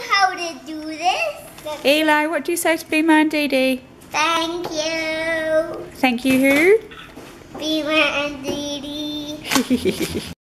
how to do this. Eli, what do you say to Be and Dee Dee? Thank you. Thank you who? Be and Dee Dee.